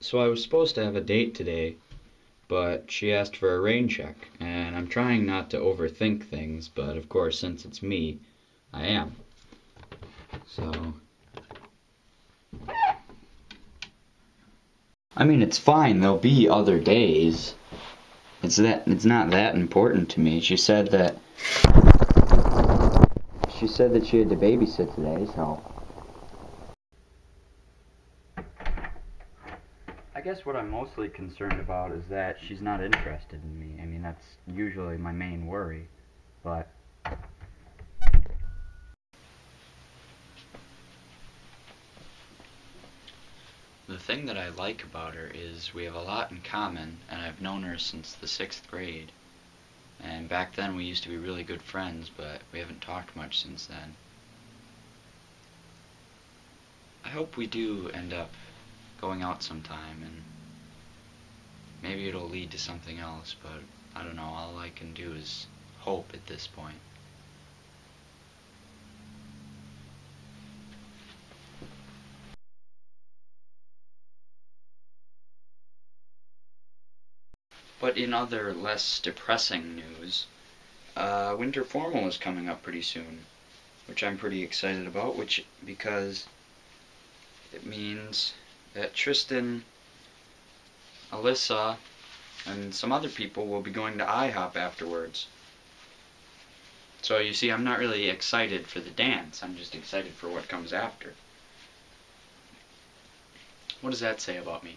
So I was supposed to have a date today, but she asked for a rain check, and I'm trying not to overthink things, but of course, since it's me, I am. So. I mean, it's fine. There'll be other days. It's that it's not that important to me. She said that she said that she had to babysit today, so I guess what I'm mostly concerned about is that she's not interested in me. I mean, that's usually my main worry, but The thing that I like about her is we have a lot in common, and I've known her since the sixth grade. And back then we used to be really good friends, but we haven't talked much since then. I hope we do end up going out sometime, and maybe it'll lead to something else, but I don't know, all I can do is hope at this point. But in other, less depressing news, uh, winter formal is coming up pretty soon, which I'm pretty excited about, which because it means that Tristan, Alyssa, and some other people will be going to IHOP afterwards. So you see, I'm not really excited for the dance, I'm just excited for what comes after. What does that say about me?